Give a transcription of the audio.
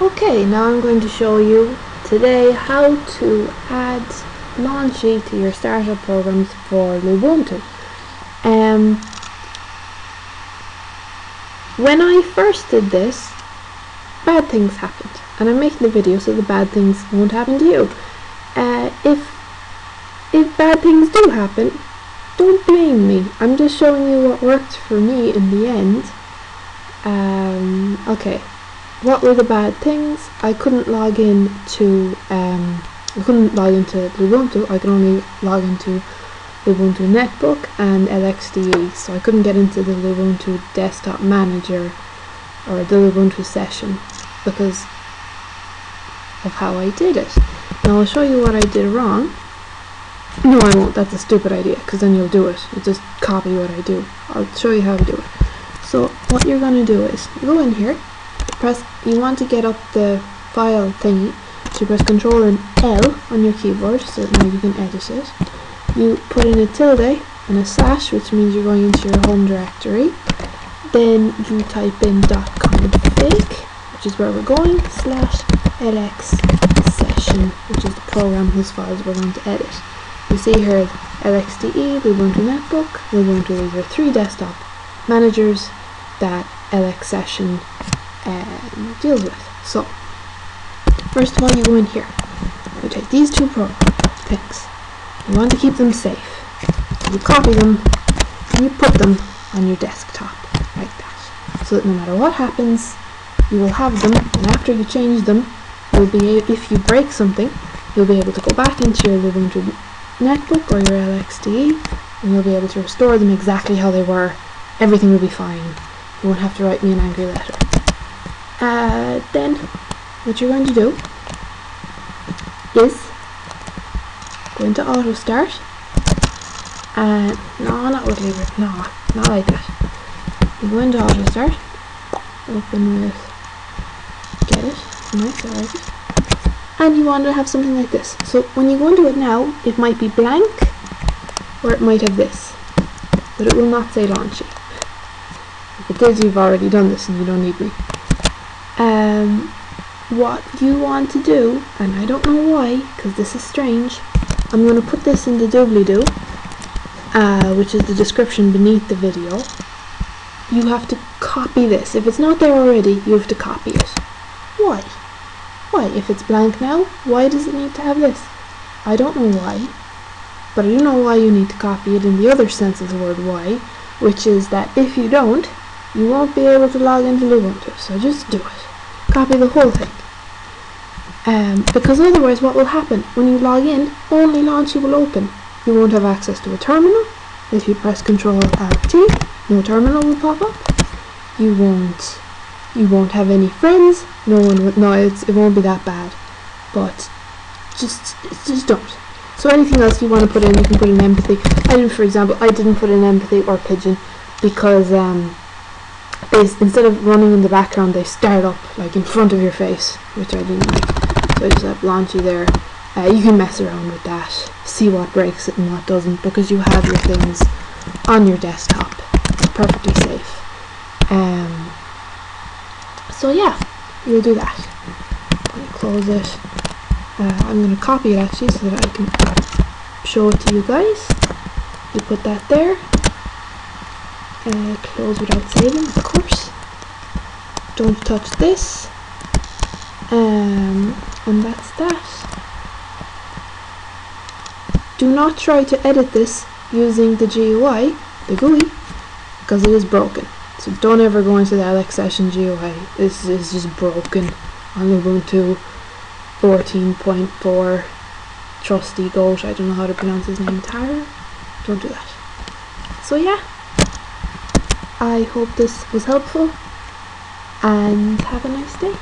Okay, now I'm going to show you today how to add Launchy to your startup programs for Lubuntu. Um, when I first did this, bad things happened, and I'm making the video so the bad things won't happen to you. Uh, if if bad things do happen, don't blame me. I'm just showing you what worked for me in the end. Um, okay, what were the bad things? I couldn't log in to um, I couldn't log into Ubuntu. I could only log into Ubuntu Netbook and LXDE, so I couldn't get into the Ubuntu Desktop Manager or the Ubuntu session because of how I did it. Now I'll show you what I did wrong. No, I won't. That's a stupid idea because then you'll do it. You just copy what I do. I'll show you how to do it. So what you're going to do is go in here, press. You want to get up the file thingy. So you press Control and L on your keyboard so now you can edit it. You put in a tilde and a slash, which means you're going into your home directory. Then you type in .config, which is where we're going, slash lx session, which is the program whose files we're going to edit. You see here LXDE, Ubuntu Netbook, Ubuntu, these are three desktop managers that LX session um, deals with. So, first of all, you go in here. You take these two pro things. You want to keep them safe. You copy them and you put them on your desktop like that. So that no matter what happens, you will have them, and after you change them, you'll be if you break something, you'll be able to go back into your Ubuntu netbook or your LXDE and you'll be able to restore them exactly how they were. Everything will be fine. You won't have to write me an angry letter. Uh, then, what you're going to do is go into auto start and no not with lever no not like that you go into auto start open with get it nice I like it and you want to have something like this. So when you go into it now, it might be blank or it might have this, but it will not say launchy. If it does, you've already done this and you don't need me. Um, what you want to do, and I don't know why, because this is strange, I'm going to put this in the doobly-doo, uh, which is the description beneath the video. You have to copy this. If it's not there already, you have to copy it. Why? Why, if it's blank now, why does it need to have this? I don't know why, but I do know why you need to copy it in the other sense of the word why, which is that if you don't, you won't be able to log into Ubuntu, so just do it. Copy the whole thing. Um, because otherwise what will happen, when you log in, only Launchy will open. You won't have access to a terminal. If you press Ctrl Alt T, no terminal will pop up. You won't you won't have any friends. No one would. No, it's, it won't be that bad. But just just don't. So anything else you want to put in, you can put in empathy. I didn't, for example, I didn't put in empathy or Pidgin because um, they instead of running in the background, they start up like in front of your face, which I didn't like. So I just have launchy there. Uh, you can mess around with that, see what breaks it and what doesn't, because you have your things on your desktop. It's perfectly safe. Um, so yeah, you'll do that. I'm close it. Uh, I'm going to copy it actually so that I can show it to you guys. You put that there. Uh, close without saving, of course. Don't touch this. Um, and that's that. Do not try to edit this using the GUI, the GUI, because it is broken. So don't ever go into the LX session GUI. This is just broken on Ubuntu 14.4 trusty goat. I don't know how to pronounce his name. Tara? Don't do that. So yeah. I hope this was helpful and have a nice day.